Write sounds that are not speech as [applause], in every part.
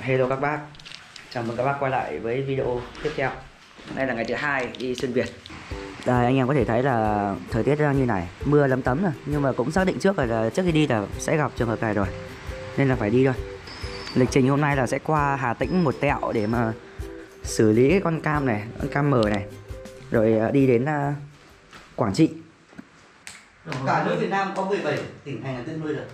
Hello các bác. Chào mừng các bác quay lại với video tiếp theo. Đây là ngày thứ hai đi xuyên Việt. Đây anh em có thể thấy là thời tiết đang như này Mưa lấm tấm rồi Nhưng mà cũng xác định trước rồi là trước khi đi là sẽ gặp trường hợp này rồi. Nên là phải đi thôi. Lịch trình hôm nay là sẽ qua Hà Tĩnh một tẹo để mà xử lý cái con cam này, con cam mờ này Rồi ờ, đi đến uh, Quảng Trị Cả nước Việt Nam có 17 tỉnh thành là dân nuôi được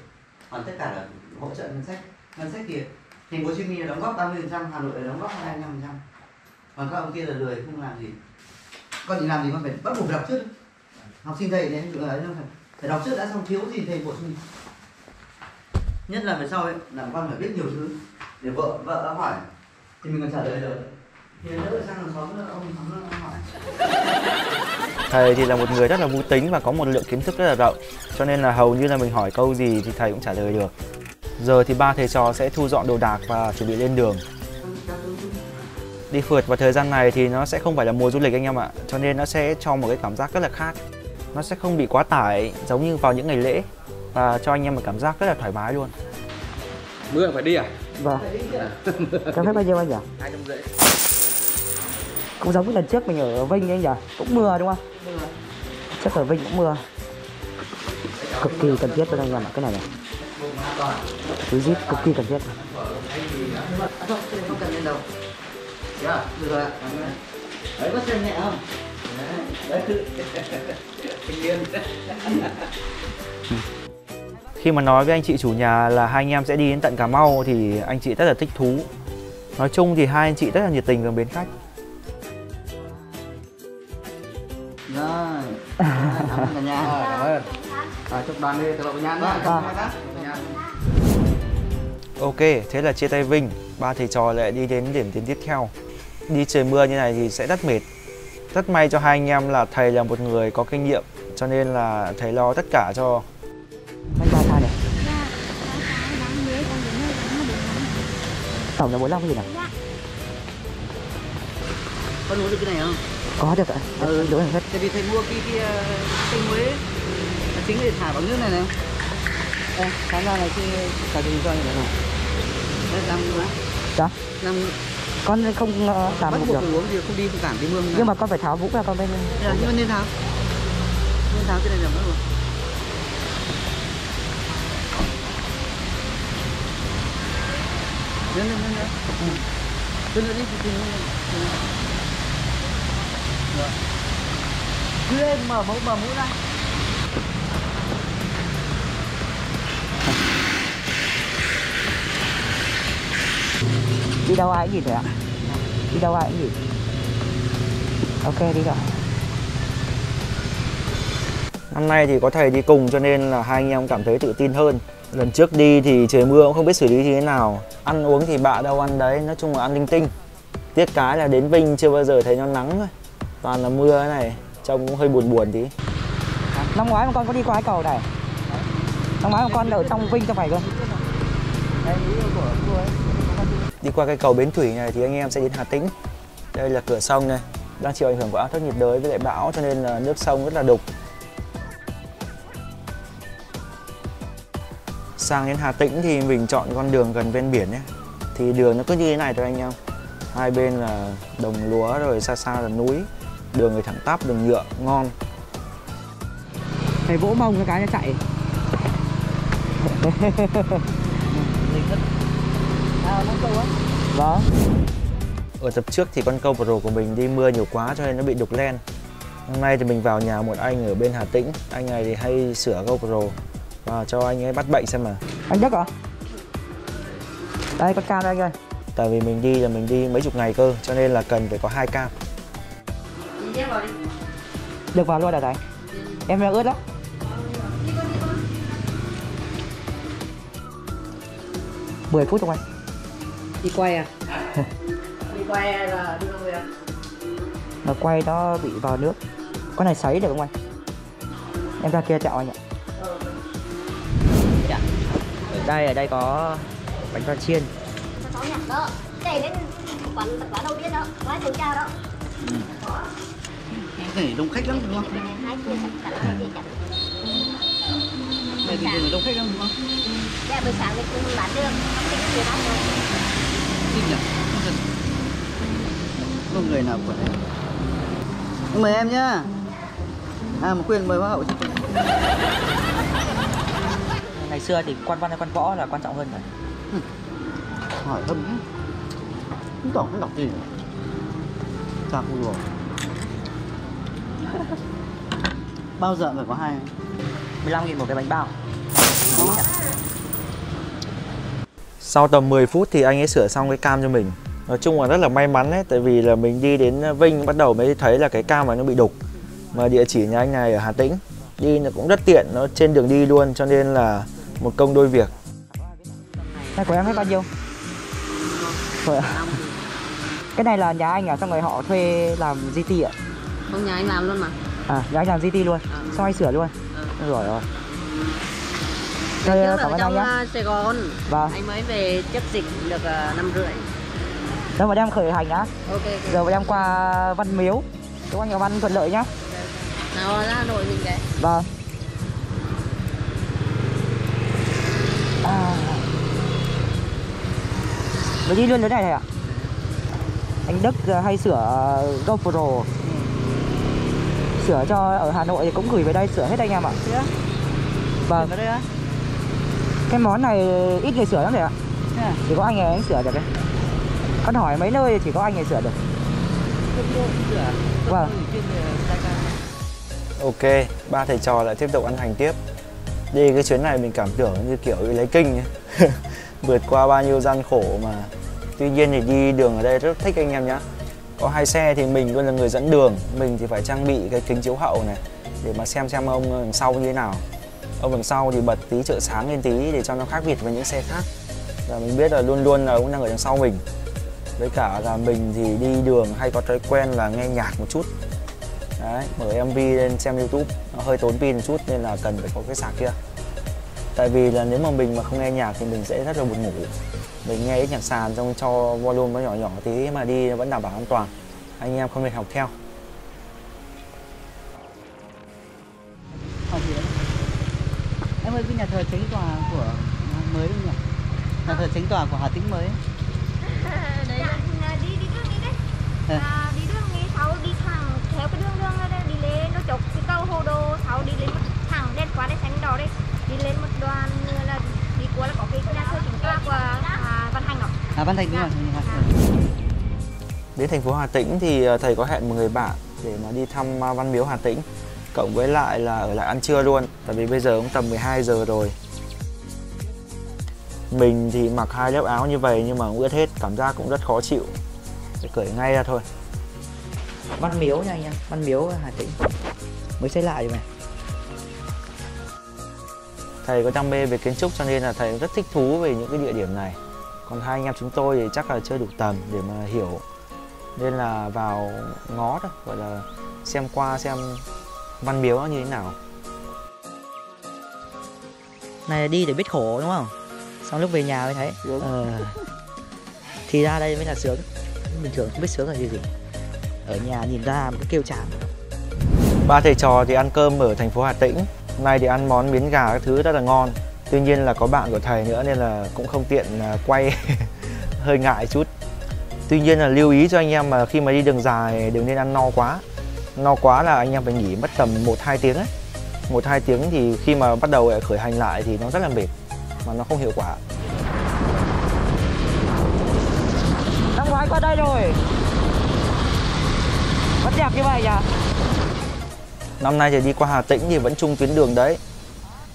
Còn tất cả là hỗ trợ ngân sách Ngân sách thì thành phố Hồ Chí Minh đóng góp 30%, Hà Nội đóng góp 25%. Còn các ông kia là lười không làm gì. Con thì làm gì con phải bắt buộc đọc trước. Học sinh thầy thì ờ, phải, phải đọc trước đã xong thiếu gì thầy bổ sung. Nhất là về sau ấy là con phải biết nhiều thứ để vợ vợ đã hỏi thì mình còn trả lời được. [laughs] Thầy thì là một người rất là vui tính và có một lượng kiến thức rất là rộng. Cho nên là hầu như là mình hỏi câu gì thì thầy cũng trả lời được. Giờ thì ba thầy trò sẽ thu dọn đồ đạc và chuẩn bị lên đường. Đi phượt vào thời gian này thì nó sẽ không phải là mùa du lịch anh em ạ. Cho nên nó sẽ cho một cái cảm giác rất là khác. Nó sẽ không bị quá tải giống như vào những ngày lễ. Và cho anh em một cảm giác rất là thoải mái luôn. Mưa phải đi à? Vâng. Cho phép bao nhiêu anh nhỉ? hai trăm rưỡi Cũng giống với lần trước mình ở Vinh anh nhỉ? Cũng mưa đúng không? Chắc ở Vinh cũng mưa. Cực kỳ cần thiết cho anh em ạ, cái này này. Túi zip cực kỳ cần thiết. không không cần lên đầu được rồi ạ đấy có xem nhẹ không Khi mà nói với anh chị chủ nhà là hai anh em sẽ đi đến tận Cà Mau thì anh chị rất là thích thú Nói chung thì hai anh chị rất là nhiệt tình và mến khách cả nhà. cảm ơn à, chúc đoàn đi từ đó Vâng. Ok, thế là chia tay Vinh, ba thầy trò lại đi đến điểm đến tiếp theo. Đi trời mưa như này thì sẽ rất mệt. Rất may cho hai anh em là thầy là một người có kinh nghiệm, cho nên là thầy lo tất cả cho. Anh ba dạ nó đến Tổng là 45 gì nào? con uống được cái này không Có được ạ. Ừ, đúng rồi hết. tại vì thầy mua cái cái ờ, cây muối là chính để thả vào nước này này đây sáng ra này cái cả trình cho này này đây làm nữa Dạ. làm Con không ờ, làm bắt được. uống thì không đi không cảm cái mương Nhưng mà con phải tháo vũng ra con bên. Dạ, nhưng mà nên tháo nên tháo cái này là mất rồi nữa nữa nữa nữa ừ. nữa đi từ từ nữa cứ lên mở mẫu mở mũi ra Đi đâu ai cũng nhìn ạ. Đi đâu ai cũng nhìn. Ok đi rồi. Năm nay thì có thầy đi cùng cho nên là hai anh em cảm thấy tự tin hơn. Lần trước đi thì trời mưa cũng không biết xử lý như thế nào. Ăn uống thì bạ đâu ăn đấy, nói chung là ăn linh tinh. Tiếc cái là đến Vinh chưa bao giờ thấy nó nắng thôi. Toàn là mưa thế này, trông cũng hơi buồn buồn tí. Năm ngoái mà con có đi qua cái cầu này. Năm ngoái mà con ở trong Vinh trong phải cơ. Đi qua cái cầu Bến Thủy này thì anh em sẽ đến Hà Tĩnh. Đây là cửa sông này, đang chịu ảnh hưởng của áp thấp nhiệt đới với lại bão cho nên là nước sông rất là đục. Sang đến Hà Tĩnh thì mình chọn con đường gần ven biển nhé. Thì đường nó cứ như thế này thôi anh em. Hai bên là đồng lúa rồi xa xa là núi. Đường thì thẳng tắp, đường nhựa, ngon. Thầy vỗ mông cái cái nó chạy. à câu á Vâng. Ở tập trước thì con câu pro của mình đi mưa nhiều quá cho nên nó bị đục len. Hôm nay thì mình vào nhà một anh ở bên Hà Tĩnh. Anh này thì hay sửa GoPro và cho anh ấy bắt bệnh xem mà. Anh Đức hả? Đây con cam đây anh ơi. Tại vì mình đi là mình đi mấy chục ngày cơ cho nên là cần phải có hai cam. Đi vào đi Được vào luôn à thầy? Em đang ướt lắm. Mười phút thôi anh. đi quay à [laughs] đi quay là đi đâu về Nó quay nó bị vào nước. Con này sấy được không anh? Em ra kia chạo anh ạ. Ở đây ở đây có bánh pha chiên. có nhặt đó chạy đến quán quán đầu tiên đó quán thủ trà đó cái này đông khách lắm đúng không? Này thì thường là đông khách lắm đúng không? Dạ buổi sáng thì cũng bán được không thích gì đó rồi. Thích nhỉ? Không người nào quật em mời em nhá. À một quyền mời hoa hậu [laughs] ngày xưa thì quan văn hay quan võ là quan trọng hơn rồi. Hỏi thâm nhé không đọc không đọc gì. Sao không rồi [laughs] bao giờ phải có hai? 15 nghìn một cái bánh bao. Sau tầm 10 phút thì anh ấy sửa xong cái cam cho mình. Nói chung là rất là may mắn đấy Tại vì là mình đi đến Vinh bắt đầu mới thấy là cái cam này nó bị đục. Mà địa chỉ nhà anh này ở Hà Tĩnh. Đi nó cũng rất tiện, nó trên đường đi luôn Cho nên là một công đôi việc. Này của em hết bao nhiêu? Cái này là nhà anh à, xong rồi họ thuê làm GT ạ Không nhà anh làm luôn mà. À, nhà anh làm GT luôn. À. Xong anh sửa luôn. Ừ. Rồi rồi. Trước là cảm ở anh trong nhé uh, Sài Gòn. Vâng, Anh mới về chấp dịch được uh, năm rưỡi. Đâu mà đem khởi hành á. Ok, ok. Giờ mà đem qua Văn Miếu. Chúc anh ở Văn thuận lợi nhá. Nào ra Hà Nội mình cái Vâng. À. Mới đi luôn đến này thầy ạ. Anh Đức hay sửa GoPro Sửa cho ở Hà Nội thì cũng gửi về đây sửa hết anh em ạ. Á? Vâng. đây á? Cái món này ít người sửa lắm thầy ạ. À? Chỉ có anh ấy anh sửa được đấy. Con hỏi mấy nơi thì chỉ có anh ấy sửa được. Vâng. Ok, ba thầy trò lại tiếp tục ăn hành tiếp. Đi cái chuyến này mình cảm tưởng như kiểu đi lấy kinh. [laughs] Vượt qua bao nhiêu gian khổ mà. Tuy nhiên thì đi đường ở đây rất thích anh em nhá có hai xe thì mình luôn là người dẫn đường. Mình thì phải trang bị cái kính chiếu hậu này Để mà xem xem ông ờ, đằng sau như thế nào. Ông đằng sau thì bật tí trợ sáng lên tí để cho nó khác biệt với những xe khác. Và mình biết là luôn luôn là ông đang ở đằng sau mình. Với cả là mình thì đi đường hay có thói quen là nghe nhạc một chút. Đấy, mở MV lên xem YouTube. Nó hơi tốn pin một chút nên là cần phải có cái sạc kia. Tại vì là nếu mà mình mà không nghe nhạc thì mình sẽ rất là buồn ngủ. Mình nghe ít nhạc sàn xong cho volume nó nhỏ nhỏ tí mà đi vẫn đảm bảo an toàn Anh em không nên học theo Học gì đấy? Em ơi cái nhà thờ chính tòa của mới đúng nhỉ? Nhà thờ chính tòa của Hà Tĩnh mới ấy. [laughs] đấy đi đi đi đấy À. à, đi đường đi sau đi thẳng theo cái đường đường đó đây, đi lên nó chọc cái cầu hồ đồ sau đi lên một thẳng đen quá đây xanh đỏ đây đi lên một đoàn nữa là đi qua là có cái nhà thờ chính tòa của à, Văn Hành đó À Văn Thành đúng rồi. À. Đến thành phố Hà Tĩnh thì ờ, thầy có hẹn một người bạn để mà đi thăm ờ, Văn Miếu Hà Tĩnh Cộng với lại là ở lại ăn trưa luôn Tại vì bây giờ cũng tầm 12 giờ rồi. Mình thì mặc hai lớp áo như vậy nhưng mà cũng ướt hết Cảm giác cũng rất khó chịu. Phải cởi ngay ra thôi. Văn Miếu nha anh em Văn Miếu Hà Tĩnh. Mới xây lại rồi này Thầy có đam mê về kiến trúc cho nên là thầy rất thích thú về những cái địa điểm này Còn hai anh em chúng tôi thì chắc là chưa đủ tầm để mà hiểu. Nên là vào ngó thôi, gọi là xem qua xem Văn Miếu nó như thế nào. Này là đi để biết khổ đúng không? Xong lúc về nhà mới thấy. Sướng. ờ, Thì ra đây mới là sướng. Bình thường không biết sướng là gì gì. Ở nhà nhìn ra một cái kêu chán. Ba thầy trò thì ăn cơm ở thành phố Hà Tĩnh. Hôm nay thì ăn món miến gà các thứ rất là ngon Tuy nhiên là có bạn của thầy nữa nên là cũng không tiện à, quay [laughs] hơi ngại chút. Tuy nhiên là lưu ý cho anh em mà khi mà đi đường dài đừng nên ăn no quá. No quá là anh em phải nghỉ mất tầm 1-2 tiếng ấy. 1-2 tiếng thì khi mà bắt đầu lại khởi hành lại thì nó rất là mệt Mà nó không hiệu quả. Năm ngoái qua đây rồi. Vẫn đẹp như vậy nhỉ? Năm nay thì đi qua Hà Tĩnh thì vẫn chung tuyến đường đấy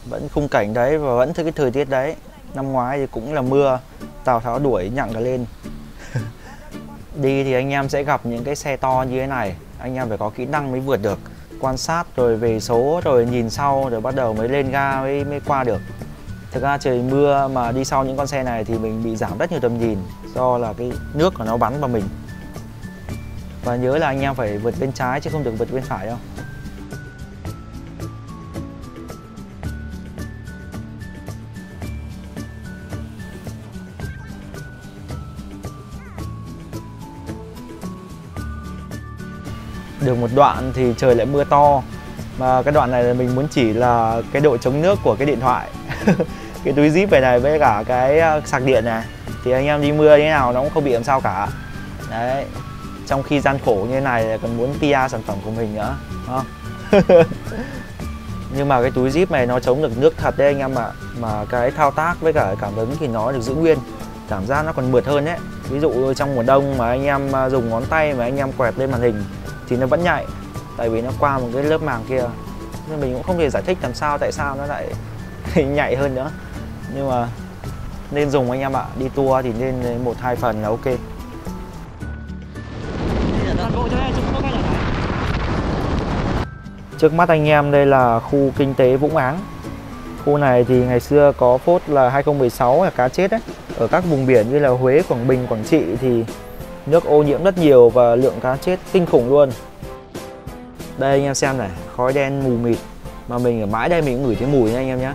vẫn khung cảnh đấy và vẫn thấy cái thời tiết đấy. Năm ngoái thì cũng là mưa Tào Tháo đuổi nhặng cả lên. [laughs] Đi thì anh em sẽ gặp những cái xe to như thế này. Anh em phải có kỹ năng mới vượt được. Quan sát rồi về số rồi nhìn sau rồi bắt đầu mới lên ga mới, mới qua được. Thực ra trời mưa mà đi sau những con xe này thì mình bị giảm rất nhiều tầm nhìn Do là cái nước của nó bắn vào mình. Và nhớ là anh em phải vượt bên trái chứ không được vượt bên phải đâu. Được một đoạn thì trời lại mưa to. Mà cái đoạn này là mình muốn chỉ là cái độ chống nước của cái điện thoại, [laughs] cái túi zip về này với cả cái ờ, sạc điện này. Thì anh em đi mưa như thế nào nó cũng không bị làm sao cả. Đấy, trong khi gian khổ như thế này là còn muốn PR sản phẩm của mình nữa không? [laughs] Nhưng mà cái túi zip này nó chống được nước thật đấy anh em ạ. Mà cái thao tác với cả cảm ứng thì nó được giữ nguyên. Cảm giác nó còn mượt hơn đấy. Ví dụ trong mùa đông mà anh em ờ, dùng ngón tay mà anh em quẹt lên màn hình thì nó vẫn nhạy tại vì nó qua một cái lớp màng kia. Nên mình cũng không thể giải thích làm sao tại sao nó lại [laughs] nhạy hơn nữa. Nhưng mà nên dùng anh em ạ đi tour thì nên một hai phần là ok. Trước mắt anh em đây là khu kinh tế Vũng Áng. Khu này thì ngày xưa có phốt là 2016 là cá chết đấy. Ở các vùng biển như là Huế, Quảng Bình, Quảng Trị thì nước ô nhiễm rất nhiều và lượng cá chết kinh khủng luôn. Đây anh em xem này, khói đen mù mịt. Mà mình ở mãi đây mình cũng ngửi thấy mùi nha anh em nhé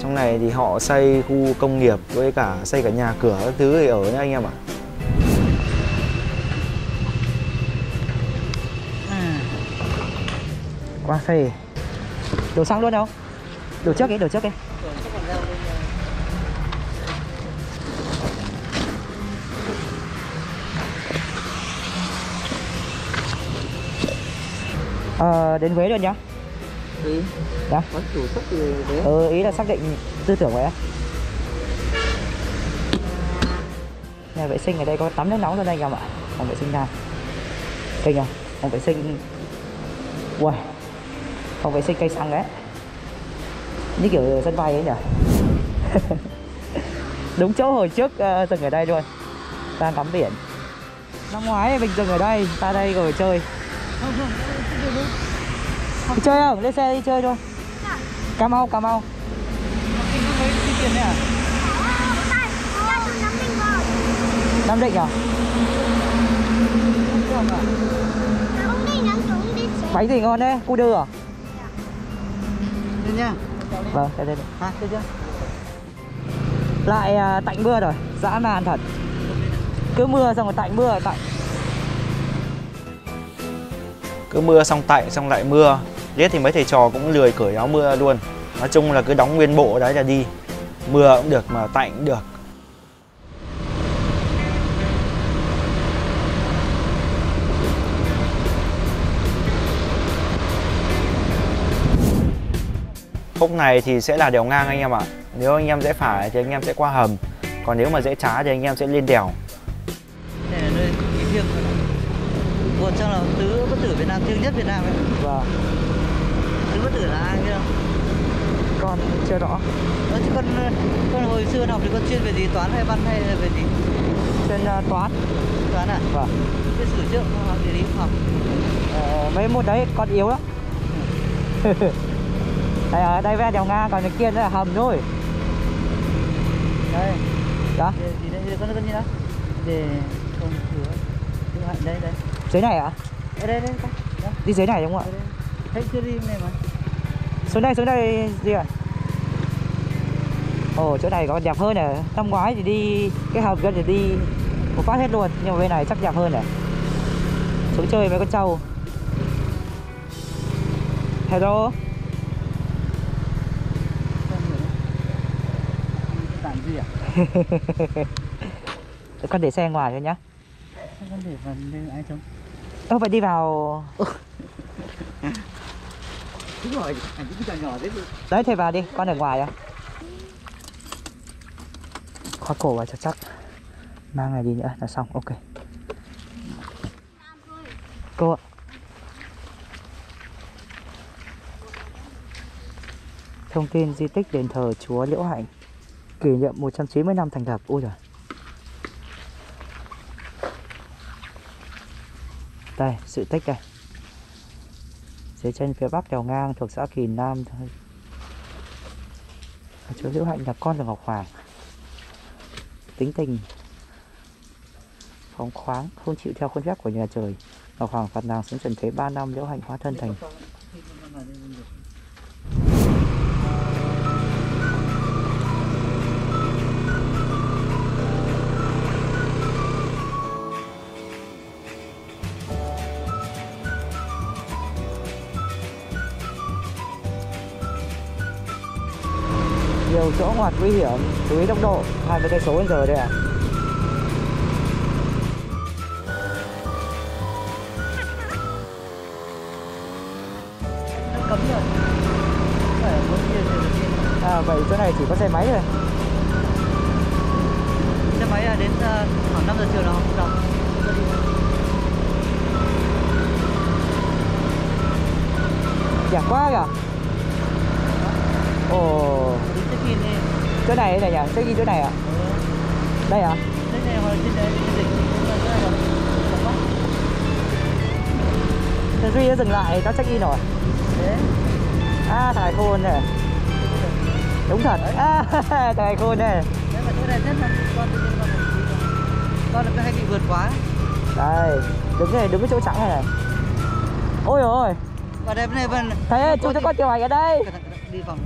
Trong này thì họ xây khu công nghiệp với cả xây cả nhà cửa các thứ để ở nha anh em ạ. À. Qua phê. Đổ xăng luôn đâu? Đổ trước đi, đổ trước đi. Ờ, đến Huế luôn nhá. Ý, Dạ. Có chủ đấy. Ừ, ý là xác định tư tưởng vậy á Nhà vệ sinh ở đây có tắm nước nóng luôn đây anh ạ Phòng vệ sinh nào? Kinh không? Phòng vệ sinh. Ui Phòng vệ sinh cây xăng đấy. Như kiểu sân bay ấy nhỉ? [laughs] Đúng chỗ hồi trước uh, dừng ở đây luôn. Đang tắm biển. Năm ngoái mình dừng ở đây Ta đây rồi chơi [laughs] Đi chơi không? Lên xe đi chơi thôi Cà Mau, Cà Mau Nam Định à? Bánh gì ngon đấy? Cu đưa à? Đây nha. Vâng, đây đây. Ha, chưa? Lại à, tạnh mưa rồi, dã man thật Cứ mưa xong rồi tạnh mưa tạnh cứ mưa xong tạnh xong lại mưa. Riết thì mấy thầy trò cũng lười cởi áo mưa luôn. Nói chung là cứ đóng nguyên bộ đấy là đi. Mưa cũng được mà tạnh cũng được. Khúc này thì sẽ là đèo ngang anh em ạ. Nếu anh em dễ phải thì anh em sẽ qua hầm. Còn nếu mà dễ trái thì anh em sẽ lên đèo. Một trong là tứ bất tử Việt Nam thiêng nhất Việt Nam ấy. Vâng, Tứ bất tử là ai không? con chưa rõ Ờ, chứ con, con hồi xưa học thì con chuyên về gì? Toán hay văn hay về gì? Trên à, toán Toán à? Vâng Cái sử trước học địa lý học. Ờ, mấy môn đấy con yếu lắm [laughs] đây ở đây ve đèo ngang còn bên kia nữa là hầm thôi Đây. đó gì đây? Con con gì đó? Để không hạnh đây đây. Dưới này ạ Ở đây đây con. Đó. đi dưới này đúng không ạ đây. Thấy chưa đi này mà. xuống đây xuống đây gì ạ ồ chỗ này có đẹp hơn này năm ngoái thì đi cái hầm gần thì đi một phát hết luôn nhưng mà bên này chắc đẹp hơn này xuống chơi với con trâu hello Tạm gì à? con để xe ngoài thôi nhá con để phần lên ai trông? Ơ vậy đi vào. Đúng rồi, ảnh cái trò nhỏ đấy. đấy thầy vào đi con ở ngoài à khóa cổ vào cho chắc. Mang này đi nữa là xong ok. Cô ạ. Thông tin di tích đền thờ chúa liễu hạnh kỷ niệm 190 năm thành lập. Ui rồi đây, sự tích đây. Dưới chân phía bắc đèo ngang thuộc xã kỳ nam thôi. Chú liễu hạnh là con của ngọc hoàng. Tính tình phóng khoáng, không chịu theo khuôn phép của nhà trời. Ngọc hoàng phạt nàng xuống trần thế 3 năm, liễu hạnh hóa thân thành ngoặt nguy hiểm chú ý tốc độ. 20 cây số giờ đây à cấm rồi. À vậy chỗ này chỉ có xe máy thôi. Xe máy là đến ờ, khoảng 5 giờ chiều là không đồng Giặc quá kìa. Ồ. Đến in đi Chỗ này đây nhỉ? Check in chỗ này à? Đây à? đây này là trên đấy cái này quá. Thế Duy đã dừng lại, nó check in rồi. Thế? À thằng này khôn này Đúng thật. À [laughs] thằng này khôn này đấy mà chỗ này rất là con tự nhiên con con cái hay bị vượt quá. Đây Đứng này, đứng cái chỗ trắng này này. Ôi ôi. Và đây bên này bên ơi, chú cho con tiểu ảnh ở đây. [laughs] Đi vòng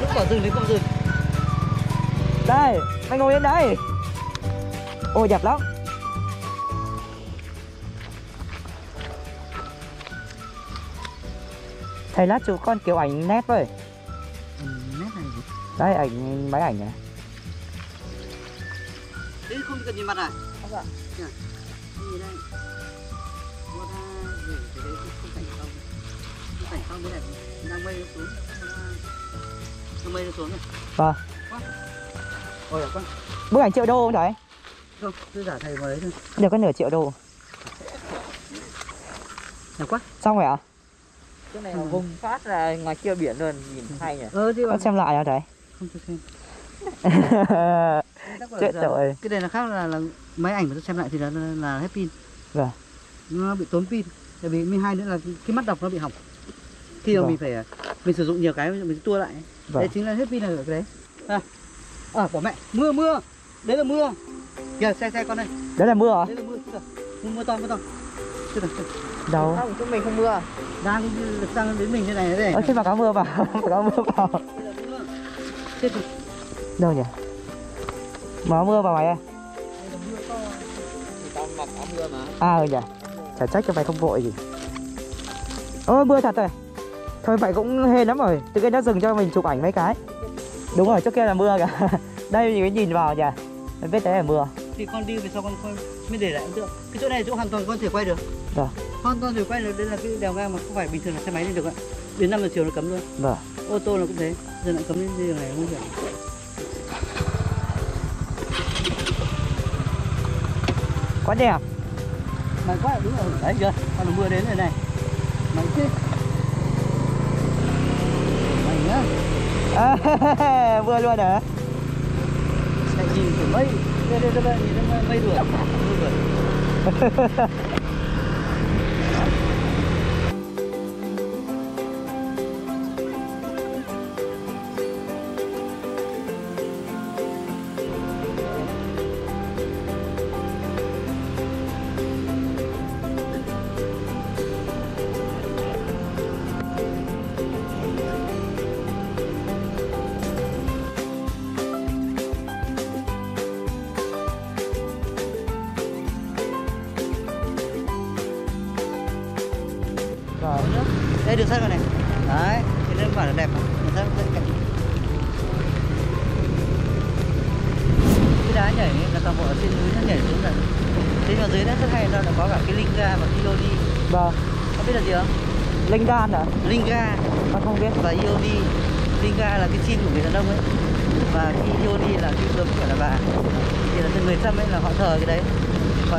lúc bảo dừng thì không dừng Đây, mày ngồi lên đây. Ôi đẹp lắm. Thầy lát chú con kiểu ảnh nét với ừ, nét này gì Đây ảnh máy ảnh này. Đấy không cần nhìn mặt à? Không ạ. Kìa, nhìn đây ra để cái đấy không cảnh không không cảnh không với lại đang mây nó xuống đang mây nó xuống này Vâng ôi con Bức ảnh triệu đô không thầy? không cứ giả thầy vào đấy thôi Được có nửa triệu đô đẹp quá Xong rồi ạ? Chỗ này là vùng phát là ngoài kia biển luôn, nhìn hay nhỉ. ờ chứ Con xem lại hả thầy? không cho xem Chết rồi cái này là khác là, là máy ảnh mà tôi xem lại thì là, là, là hết pin Vâng nó bị tốn pin tại vì mới hai nữa là cái mắt đọc nó bị hỏng khi mà Vâng. mình phải à, mình sử dụng nhiều cái mình tua lại Vâng. đấy chính là hết pin là ở cái đấy à, à bỏ mẹ mưa mưa đấy là mưa kìa xe xe con đây Đấy là mưa hả? đấy là mưa mưa mưa to mưa to. Đâu? Không, chúng mình không mưa. đang đang đến mình thế này đây Ơ thế mà có mưa vào [laughs] có mưa vào mưa. chết rồi Đâu nhỉ? Mà mưa vào mày ơi Thì tao mặc áo mưa mà. À ừ nhỉ Chả trách cho mày không vội gì. Ôi mưa thật rồi. Thôi vậy cũng hên lắm rồi. Tự nhiên nó dừng cho mình chụp ảnh mấy cái. Đúng rồi trước kia là mưa kìa. [laughs] Đây thì mới nhìn vào nhỉ. Mình biết đấy là mưa. Thì con đi về sau con con mới để lại ấn tượng. Cái chỗ này chỗ hoàn toàn con thể quay được. Vâng. hoàn toàn thể quay được đây là cái đèo ngang mà không phải bình thường là xe máy lên được ạ. Đến 5 giờ chiều là cấm luôn. Vâng ô tô là cũng thế giờ lại cấm đến đường này không hiểu Quá đẹp mạnh quá đúng rồi. Đấy chưa? Con là mưa đến rồi này? Mạnh chết, mạnh nhá. À, [laughs] Mưa luôn hả? lại nhìn từ mây. Đây đây đây đây nhìn mây đuổi. Mây đuổi. [laughs]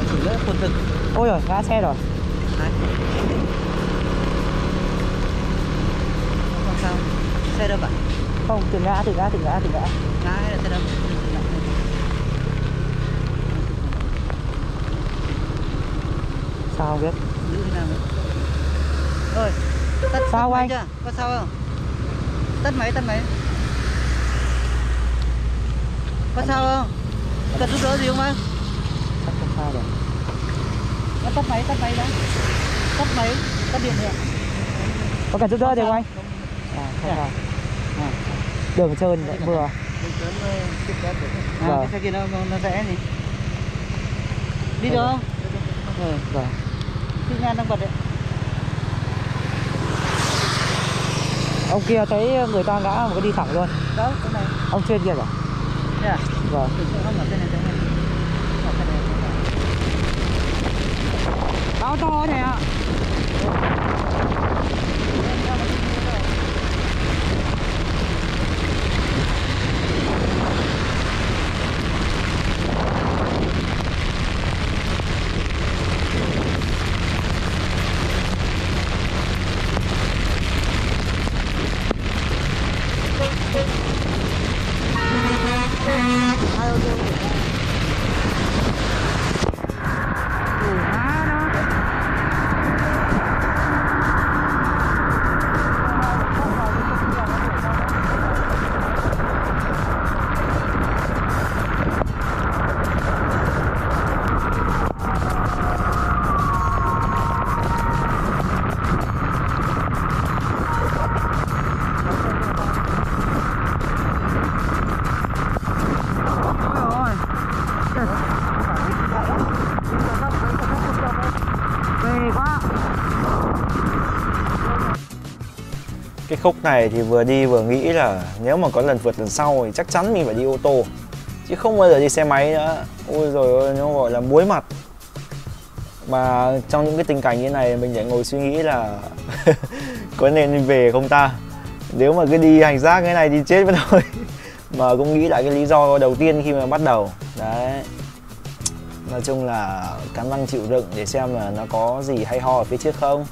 họ chủ nghĩa thực Ôi rồi ngã xe rồi đấy không sao xe đâm à Không từ ngã từ ngã từ ngã từ ngã ngã hay là xe đâm Sao không biết giữ thế nào ơi tắt Sao tắt anh? chưa có sao không tắt máy tắt máy có sao không cần giúp đỡ gì không anh Chắc không sao rồi nó tắt máy tắt máy đó tắt máy tắt điện được có cả chút rơi được không anh? À, không à. À. đường trơn lại mưa dạ. à, cái kia nó nó rẽ gì đi được không? Ừ. vâng khi nhan đang bật đấy. Ông kia thấy người ta ngã mà có đi thẳng luôn. Đó, dạ. cái này. ông trên kia rồi. Yeah. vâng Cái khúc này thì vừa đi vừa nghĩ là nếu mà có lần vượt lần sau thì chắc chắn mình phải đi ô tô. Chứ không bao giờ đi xe máy nữa. Ôi rồi ôi, nó gọi là muối mặt. Mà trong những cái tình cảnh như này, mình lại ngồi suy nghĩ là [laughs] có nên về không ta? Nếu mà cứ đi hành xác cái này thì chết mất thôi [laughs] mà cũng nghĩ lại cái lý do đầu tiên khi mà bắt đầu. Đấy. Nói chung là cắn răng chịu đựng để xem là nó có gì hay ho ở phía trước không.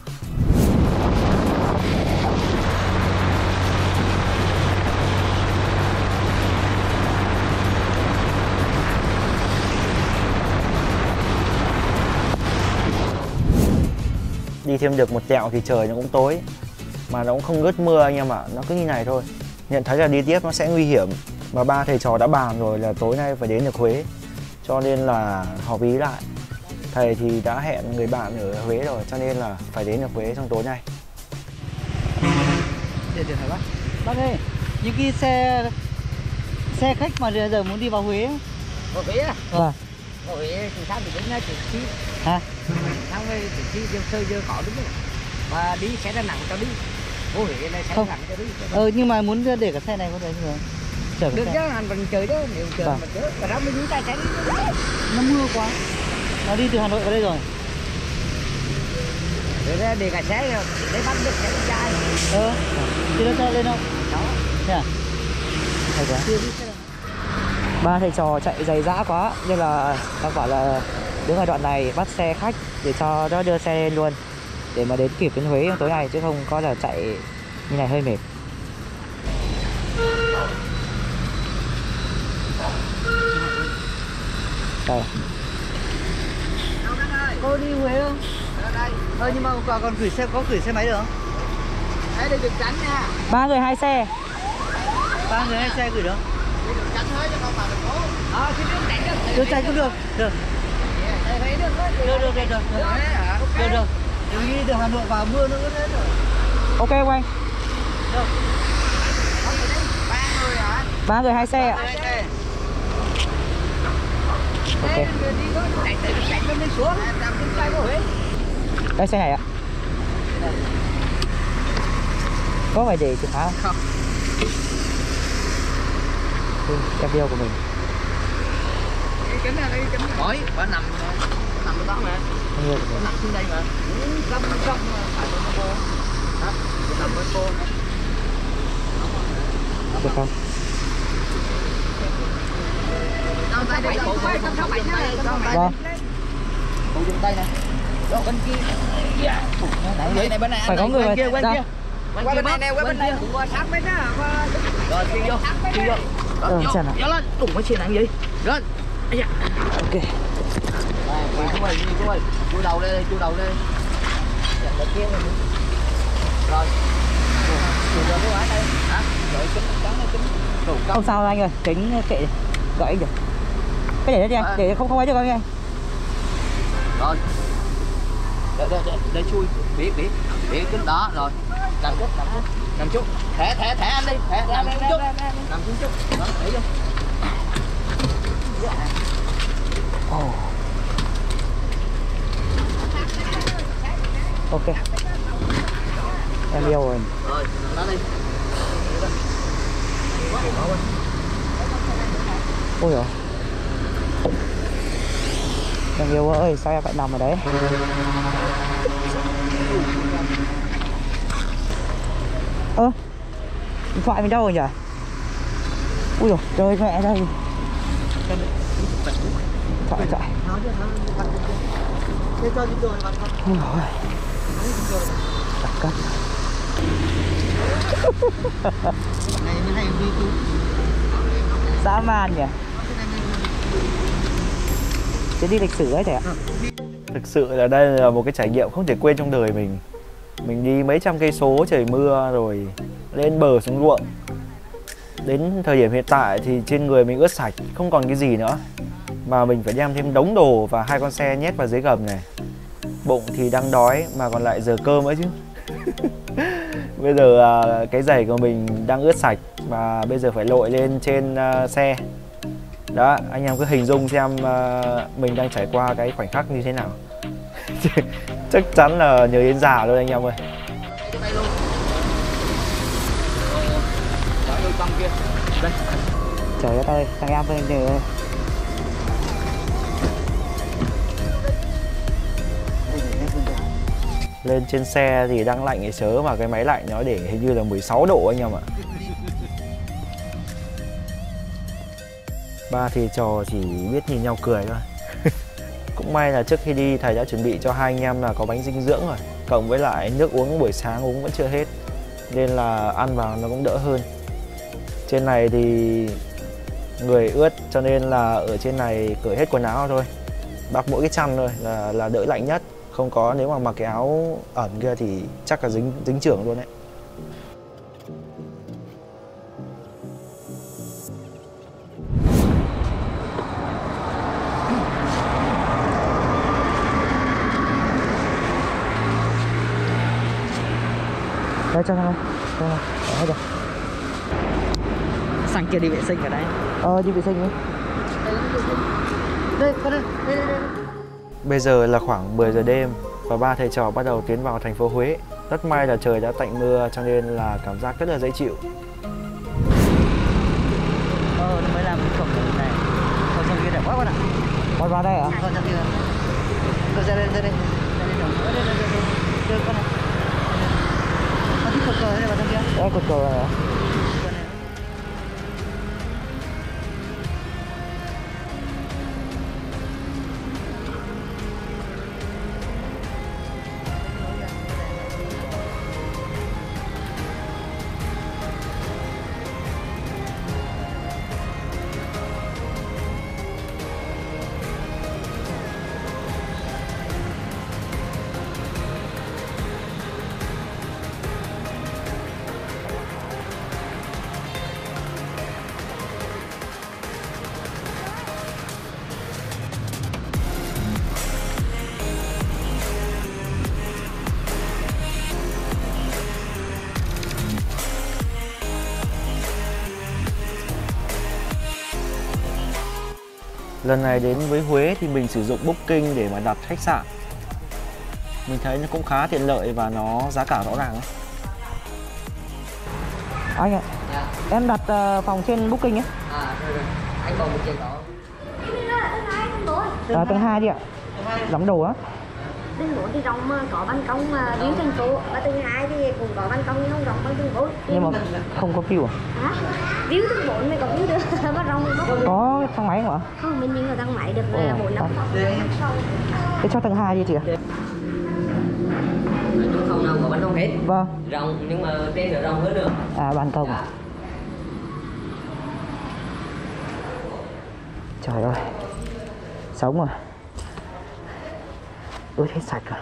Đi thêm được một tẹo thì trời nó cũng tối mà nó cũng không ngớt mưa anh em ạ nó cứ như này thôi nhận thấy là đi tiếp nó sẽ nguy hiểm và ba thầy trò đã bàn rồi là tối nay phải đến được Huế cho nên là họp ý lại thầy thì đã hẹn người bạn ở Huế rồi cho nên là phải đến được Huế trong tối nay Để để bác Bác ơi Những cái xe Xe khách mà giờ muốn đi vào Huế. Ở Huế à? Vâng. Ở Huế thì sao thì đến ngay Trường Chi. Hả? Đây Trường Chi giờ sơ giờ có đúng không? Và đi sẽ Đà Nẵng cho đi. Vô Huế này sẽ Không. Đà Nẵng cho đi. Ờ nhưng mà muốn để cả xe này có thể được Chở Được chứ, xe anh vẫn chơi chứ, nếu chơi Vâng. mà chơi. Và đó mới dưới tay đi. Nó mưa quá Nó đi từ Hà Nội vào đây rồi Để ra để cả xe rồi, để bắt được xe trai. Ờ Thì nó cho lên không? Đó. Thế à? Hay quá. Chưa cái Ba thầy trò chạy dày dã quá nên là ta bảo là đứng ở đoạn này bắt xe khách để cho nó đưa xe lên luôn để mà đến kịp đến Huế tối nay chứ không có là chạy như này hơi mệt. Đây. Cô đi Huế không? Ờ nhưng mà còn còn gửi xe có gửi xe máy được không? Đấy, đi được tránh nha. Ba người hai xe. Ba người hai xe gửi được được tránh hết chứ không vào thành phố. Ờ, thì được tránh được. Được chạy cũng được Được được. Được được được được Được được, được. Nếu như từ Hà Nội vào mưa ướt hết rồi Ok không anh? Ba người hả? Ba người hai xe ạ. Ok. Đi đi. Đây xe này ạ. Có phải để chìa khóa không? Ừ, cam điêu của mình. Cái kính này, cái kính bà nằm nằm ở đó mà. Nằm xuống đây mà. Găm găm phải con cô. Hả? Nằm với cô. Được không? Vâng. Dùng tay này. Đó bên kia. Yeah. Này, này, này bên này. Phải có người bên kia, bên kia. Qua bên này nè, qua bên này. Qua sát bên đó. qua- Rồi, đi vô, đi vô. Đó, Ờ, vô, lên. Đụng cái xe này gì? Lên. Ok. Xuống ơi, xuống ơi. Chui đầu lên, chui đầu lên. Lên kia. Rồi. Cái Không sao anh ơi, kính kệ đi. Gãy được. Cái để đó đi anh, để không không ấy cho anh ơi. Rồi. Để, để, để, để chui. Biết, biết. Biết kính đó, rồi. Nằm chút, nằm chút. Nằm chút. Thẻ, thẻ, thẻ anh đi. Thẻ, nằm xuống chút. Nằm xuống chút. Đó, để vô. Ồ. Ok. Em yêu rồi. Ôi rồi Em yêu ơi, sao em lại nằm ở đấy? Ơ, điện thoại mình đâu rồi nhỉ? Ui rồi trời mẹ đây. Thoại thoại thế cho đặt cắt này mới hay đi dã man nhỉ chuyến đi lịch sử ấy thầy ạ Thực sự là đây là một cái trải nghiệm không thể quên trong đời mình. Mình đi mấy trăm cây số trời mưa rồi lên bờ xuống ruộng. Đến thời điểm hiện tại thì trên người mình ướt sạch, không còn cái gì nữa. Mà mình phải đem thêm đống đồ và hai con xe nhét vào dưới gầm này. Bụng thì đang đói, mà còn lại giờ cơm ấy chứ. [laughs] bây giờ à, cái giày của mình đang ướt sạch và bây giờ phải lội lên trên à, xe. Đó, anh em cứ hình dung xem à, mình đang trải qua cái khoảnh khắc như thế nào. [laughs] Chắc chắn là nhớ đến già luôn anh em ơi. Trời đất ơi, thằng em ơi nhờ lên trên xe thì đang lạnh cái sớ mà cái máy lạnh nó để hình như là 16 độ anh em ạ. Ba thầy trò chỉ biết nhìn nhau cười thôi. [laughs] Cũng may là trước khi đi, thầy đã chuẩn bị cho hai anh em là có bánh dinh dưỡng rồi, cộng với lại nước uống buổi sáng uống vẫn chưa hết, nên là ăn vào nó cũng đỡ hơn. Trên này thì người ướt, cho nên là ở trên này cởi hết quần áo thôi. Bọc mỗi cái chăn thôi là là đỡ lạnh nhất không có nếu mà mặc cái áo ẩm kia thì chắc là dính dính trưởng luôn đấy. Đây cho thằng cho thằng hết rồi. Sang kia đi vệ sinh ở đây. Ờ đi vệ sinh đi. Đây con đây đây đây, đây. Bây giờ là khoảng 10 giờ đêm và ba thầy trò bắt đầu tiến vào thành phố Huế. Rất may là trời đã tạnh mưa cho nên là cảm giác rất là dễ chịu. ờ nó mới làm cổng này. Con trong kia đẹp quá con ạ. Con vào đây hả? Con trong kia. Con ra đây ra đây. Ra đây đồng đây đây đây. Đây con này con thích cờ cờ đây vào trong kia? Đây cột cờ này hả Lần này đến với Huế thì mình sử dụng Booking để mà đặt khách sạn. Mình thấy nó cũng khá tiện lợi và nó giá cả rõ ràng. ấy. anh ạ dạ. em đặt ờ, phòng trên booking ấy. À rồi rồi. Anh còn một chuyện đó à, tầng hai đi ạ. Đóng đồ á Tầng 4 thì rộng mà có ban công mà view thành phố. Và tầng 2 thì cũng có ban công nhưng không rộng bằng tầng 4 nhưng mà không có view à? Hả? View tầng 4 mới có view được [laughs] mà rộng thì không. Có thang máy không ạ không mình nhìn vào thang máy được là bốn năm à. phòng. thế cho tầng hai đi chị ạ. Phòng nào có ban công hết? Vâng. Rộng nhưng mà trên nữa rộng hơn nữa. À ban công. À trời ơi. Sống rồi ướt hết sạch rồi.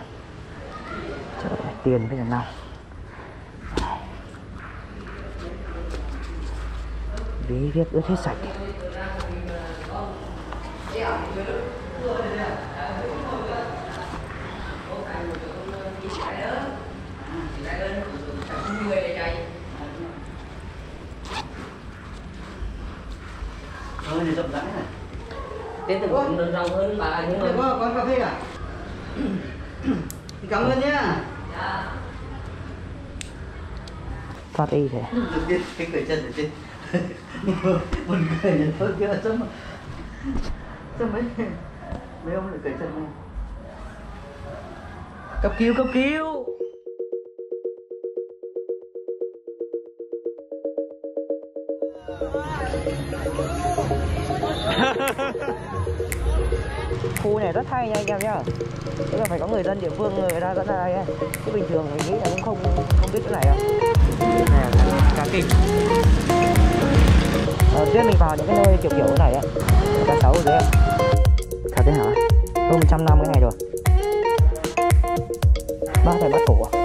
Trời ơi, tiền bây giờ nào ví viết ướt hết sạch. Này rộng rãi này. Trên tầng bốn nó rộng hơn bà nhưng mà có cà phê à? Thì cảm ơn nhá. Thoát y thế. Cái cửa chân ở trên. [laughs] Buồn cười thôi kia sao mà sao mấy mấy ông lại cười chân này cấp cứu cấp cứu khu này rất hay nha anh em nhá tức là phải có người dân địa phương, người ta dẫn ra đây ấy. chứ bình thường mình nghĩ là cũng không không biết chỗ này đâu ờ, này cá kinh Đầu tiên mình vào những cái nơi kiểu kiểu thế này á Cá sấu rồi dưới Thật đấy hả? Hơn 100 năm cái này rồi Bác thầy bắt cổ à?